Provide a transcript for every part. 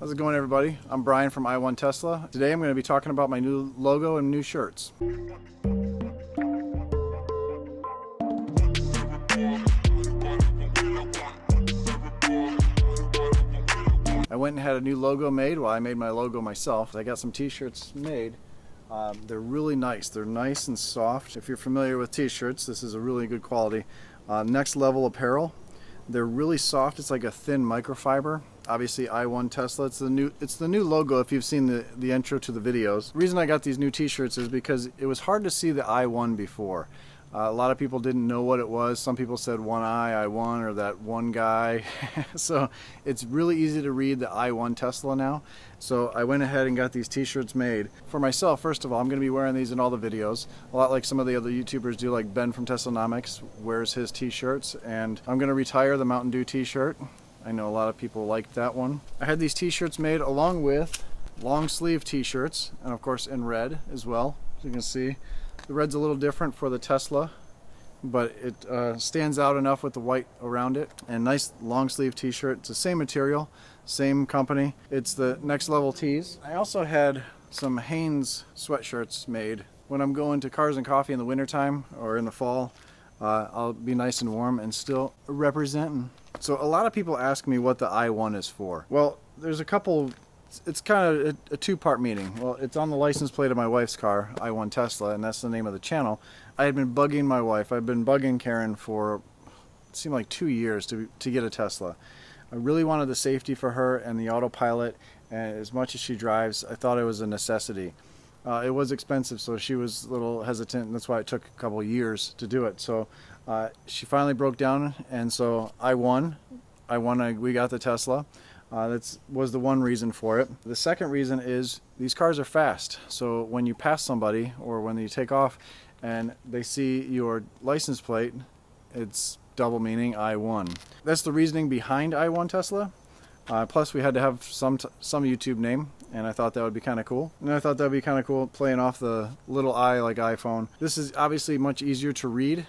How's it going everybody? I'm Brian from I1 Tesla. Today I'm going to be talking about my new logo and new shirts. I went and had a new logo made. Well, I made my logo myself. I got some t-shirts made. Um, they're really nice. They're nice and soft. If you're familiar with t-shirts, this is a really good quality. Uh, next level apparel. They're really soft. It's like a thin microfiber obviously I1 Tesla. It's the new it's the new logo if you've seen the, the intro to the videos. The reason I got these new t-shirts is because it was hard to see the I1 before. Uh, a lot of people didn't know what it was. Some people said one eye, I1, or that one guy. so it's really easy to read the I1 Tesla now. So I went ahead and got these t-shirts made. For myself, first of all, I'm going to be wearing these in all the videos. A lot like some of the other YouTubers do, like Ben from Teslanomics wears his t-shirts. And I'm going to retire the Mountain Dew t-shirt. I know a lot of people liked that one. I had these t-shirts made along with long sleeve t-shirts and of course in red as well. As you can see, the red's a little different for the Tesla, but it uh, stands out enough with the white around it. And nice long sleeve t-shirt. It's the same material, same company. It's the next level tees. I also had some Hanes sweatshirts made. When I'm going to Cars and Coffee in the wintertime or in the fall, uh, I'll be nice and warm and still representing. So a lot of people ask me what the I1 is for. Well, there's a couple, it's kind of a, two-part meaning. Well, it's on the license plate of my wife's car, I1 Tesla, and that's the name of the channel. I had been bugging my wife. I've been bugging Karen for, it seemed like two years to, to get a Tesla. I really wanted the safety for her and the autopilot, and as much as she drives, I thought it was a necessity. Uh, it was expensive, so she was a little hesitant, and that's why it took a couple years to do it. So uh, she finally broke down, and so I won. I won. We got the Tesla. Uh, that was the one reason for it. The second reason is these cars are fast. So when you pass somebody or when you take off and they see your license plate, it's double meaning I won. That's the reasoning behind I won Tesla. Uh, plus, we had to have some some YouTube name, and I thought that would be kind of cool. And I thought that would be kind of cool playing off the little I like iPhone. This is obviously much easier to read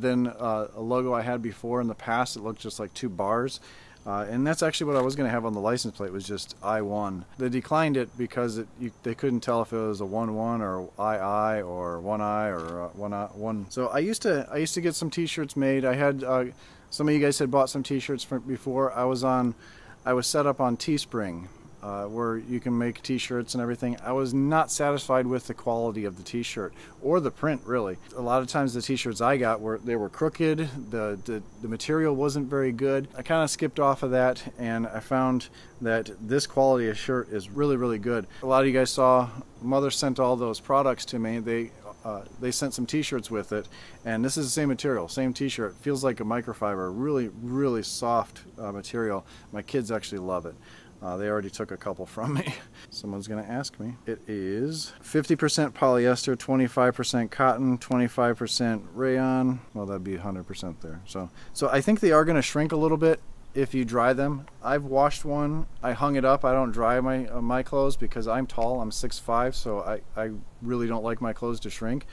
than uh, a logo I had before in the past. It looked just like two bars. Uh, and that's actually what I was going to have on the license plate was just I1. They declined it because it, you, they couldn't tell if it was a 1-1 or II or 1I or uh, 1 I, 1. So I used to I used to get some t-shirts made. I had uh, some of you guys had bought some t-shirts before. I was on I was set up on Teespring uh, where you can make t-shirts and everything. I was not satisfied with the quality of the t-shirt or the print really. A lot of times the t-shirts I got were they were crooked, the, the, the material wasn't very good. I kind of skipped off of that and I found that this quality of shirt is really really good. A lot of you guys saw mother sent all those products to me. They uh, they sent some t-shirts with it and this is the same material same t-shirt feels like a microfiber really really soft uh, material my kids actually love it uh, they already took a couple from me. Someone's going to ask me. It is 50% polyester, 25% cotton, 25% rayon. Well, that'd be 100% there. So, so I think they are going to shrink a little bit if you dry them. I've washed one. I hung it up. I don't dry my uh, my clothes because I'm tall. I'm 6'5", so I, I really don't like my clothes to shrink.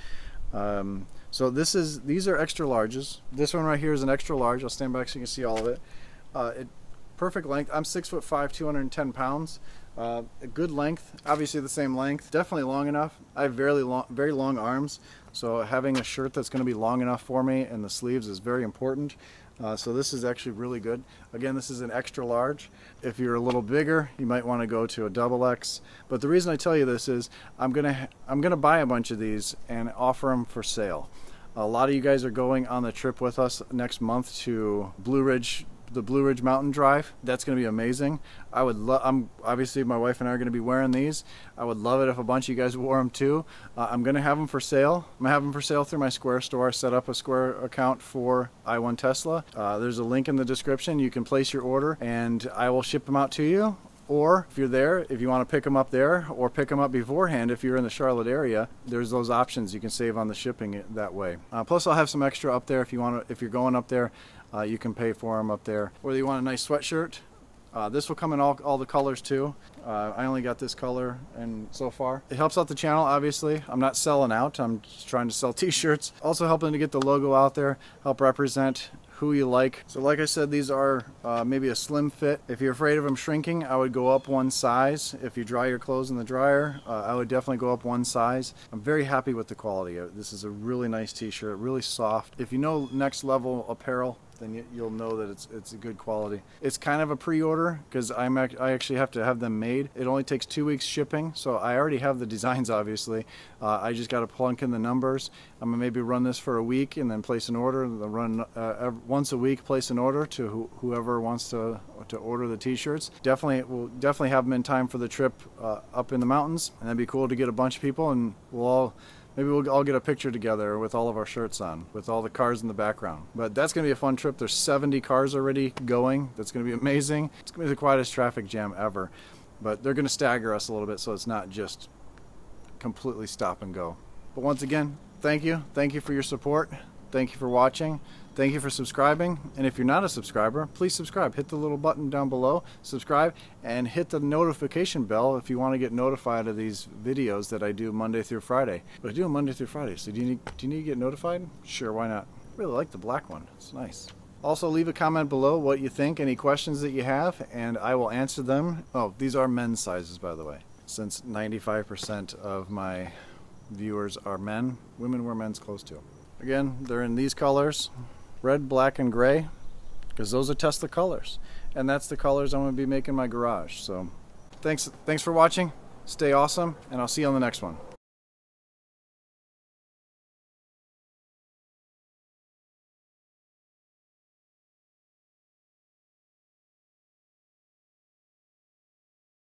Um, so this is these are extra larges. This one right here is an extra large. I'll stand back so you can see all of it. Uh, it perfect length. I'm six foot five, 210 pounds. Uh, a good length, obviously the same length, definitely long enough. I have very long, very long arms, so having a shirt that's going to be long enough for me and the sleeves is very important. Uh, so this is actually really good. Again, this is an extra large. If you're a little bigger, you might want to go to a double X. But the reason I tell you this is I'm gonna I'm gonna buy a bunch of these and offer them for sale. A lot of you guys are going on the trip with us next month to Blue Ridge the Blue Ridge Mountain Drive. That's going to be amazing. I would love. I'm obviously my wife and I are going to be wearing these. I would love it if a bunch of you guys wore them too. Uh, I'm going to have them for sale. I'm going to have them for sale through my Square store. I set up a Square account for I1 Tesla. Uh, there's a link in the description. You can place your order and I will ship them out to you. Or if you're there, if you want to pick them up there or pick them up beforehand, if you're in the Charlotte area, there's those options. You can save on the shipping that way. Uh, plus, I'll have some extra up there if you want to. If you're going up there, uh, you can pay for them up there. Whether you want a nice sweatshirt, uh, this will come in all, all the colors too. Uh, I only got this color and so far. It helps out the channel obviously. I'm not selling out, I'm just trying to sell t-shirts. Also helping to get the logo out there, help represent who you like. So like I said, these are uh, maybe a slim fit. If you're afraid of them shrinking, I would go up one size. If you dry your clothes in the dryer, uh, I would definitely go up one size. I'm very happy with the quality. This is a really nice t-shirt, really soft. If you know next level apparel, then you, will know that it's it's a good quality. It's kind of a pre-order because I'm I actually have to have them made. It only takes two weeks shipping, so I already have the designs. Obviously, uh, I just got to plunk in the numbers. I'm gonna maybe run this for a week and then place an order. Run uh, once a week, place an order to wh whoever wants to to order the T-shirts. Definitely, we'll definitely have them in time for the trip uh, up in the mountains, and that'd be cool to get a bunch of people and we'll all Maybe we'll all get a picture together with all of our shirts on, with all the cars in the background. But that's going to be a fun trip. There's 70 cars already going. That's going to be amazing. It's going to be the quietest traffic jam ever. But they're going to stagger us a little bit so it's not just completely stop and go. But once again, thank you. Thank you for your support. Thank you for watching. Thank you for subscribing. And if you're not a subscriber, please subscribe. Hit the little button down below, subscribe, and hit the notification bell if you want to get notified of these videos that I do Monday through Friday. But I do them Monday through Friday, so do you need, do you need to get notified? Sure, why not? I really like the black one. It's nice. Also, leave a comment below what you think, any questions that you have, and I will answer them. Oh, these are men's sizes, by the way. Since 95% of my viewers are men, women wear men's clothes too. Again, they're in these colors red, black, and gray because those are Tesla colors. And that's the colors I'm to be making my garage. So thanks, thanks for watching. Stay awesome, and I'll see you on the next one.